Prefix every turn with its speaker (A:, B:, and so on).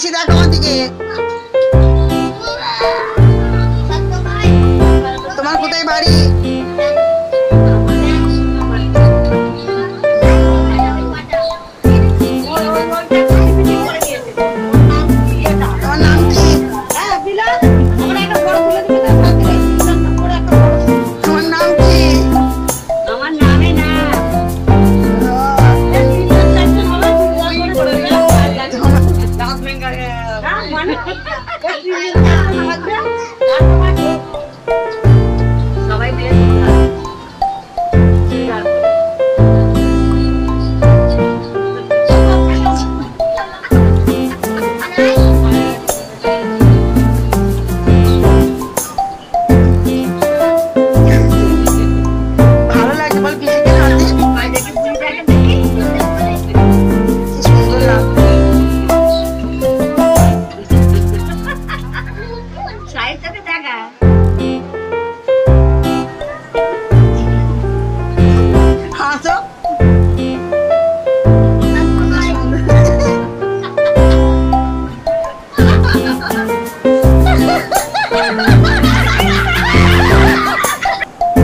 A: পিসি দেখো আমার দিকে তোমার কোথায় বাড়ি তোমার Salamat.
B: Kasi hindi na
A: ako
B: Tchau.